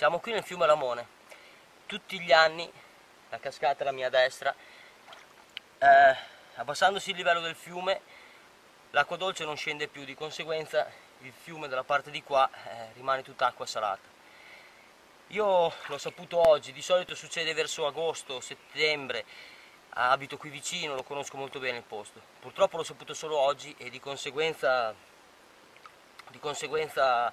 Siamo qui nel fiume Lamone. Tutti gli anni la cascata alla mia destra, eh, abbassandosi il livello del fiume, l'acqua dolce non scende più, di conseguenza il fiume dalla parte di qua eh, rimane tutta acqua salata. Io l'ho saputo oggi, di solito succede verso agosto, settembre, abito qui vicino, lo conosco molto bene il posto. Purtroppo l'ho saputo solo oggi e di conseguenza, di conseguenza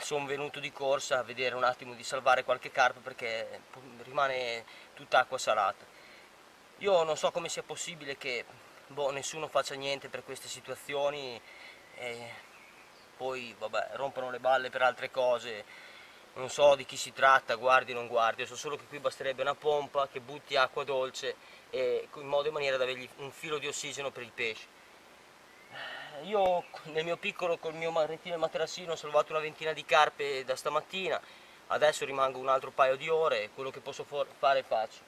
sono venuto di corsa a vedere un attimo di salvare qualche carpa perché rimane tutta acqua salata. Io non so come sia possibile che boh, nessuno faccia niente per queste situazioni e poi vabbè, rompono le balle per altre cose, non so di chi si tratta, guardi o non guardi, so solo che qui basterebbe una pompa che butti acqua dolce e in modo e maniera da avergli un filo di ossigeno per i pesci. Io nel mio piccolo col mio retino e materassino ho salvato una ventina di carpe da stamattina, adesso rimango un altro paio di ore, quello che posso fare faccio.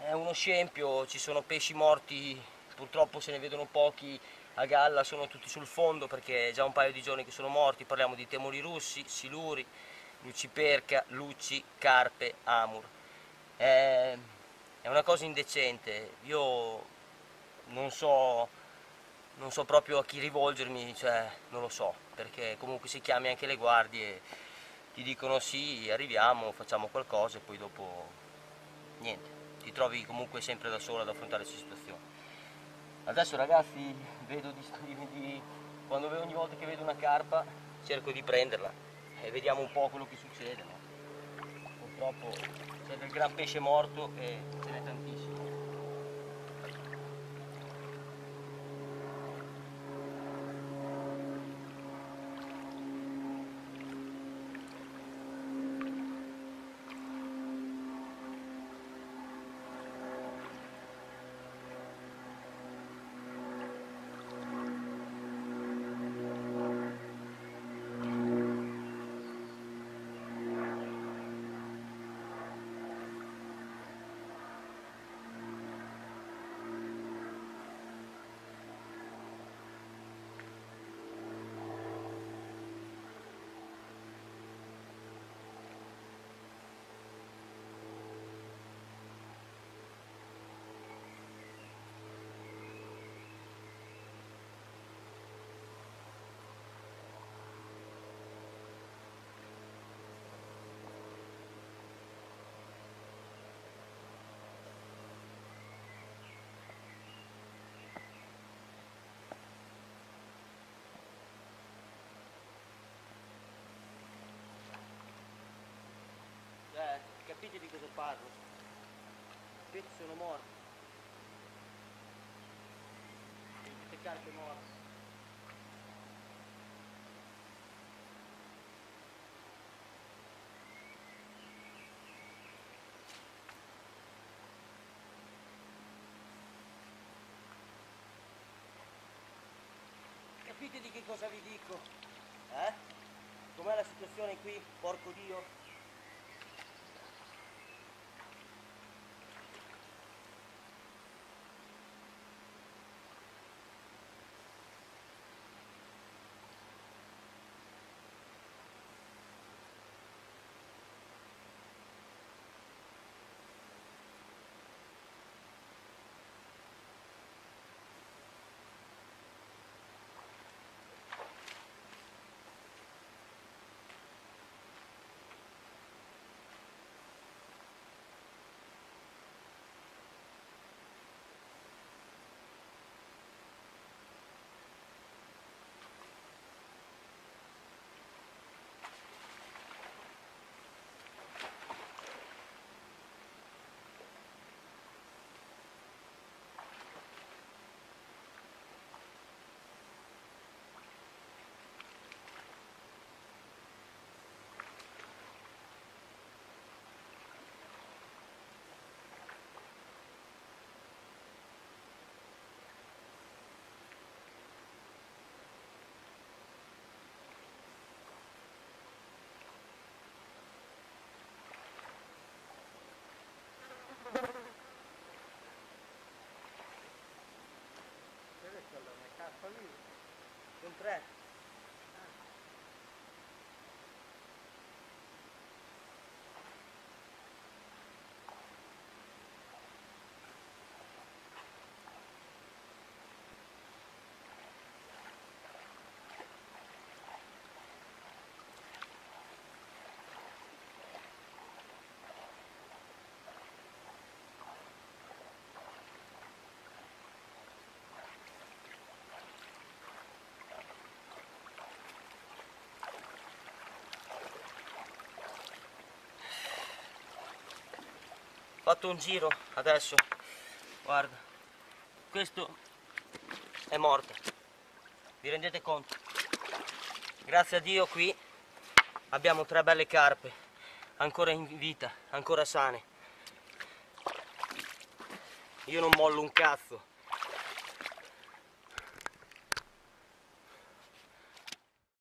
È uno scempio, ci sono pesci morti, purtroppo se ne vedono pochi a galla, sono tutti sul fondo perché è già un paio di giorni che sono morti, parliamo di temori russi, siluri, luciperca, lucci, carpe, amur. È una cosa indecente, io non so non so proprio a chi rivolgermi, cioè non lo so, perché comunque si chiami anche le guardie, ti dicono sì, arriviamo, facciamo qualcosa e poi dopo niente, ti trovi comunque sempre da solo ad affrontare queste situazioni. Adesso ragazzi, vedo di, di, quando ogni volta che vedo una carpa cerco di prenderla e vediamo un po' quello che succede. No? Purtroppo c'è del gran pesce morto e ce n'è tantissimo. Parlo? I pesci sono morti. Tutte carte morte. Capite di che cosa vi dico? Eh? Com'è la situazione qui? Porco Dio? Sono tre. Fatto un giro adesso. Guarda. Questo è morto. Vi rendete conto? Grazie a Dio qui abbiamo tre belle carpe ancora in vita ancora sane. Io non mollo un cazzo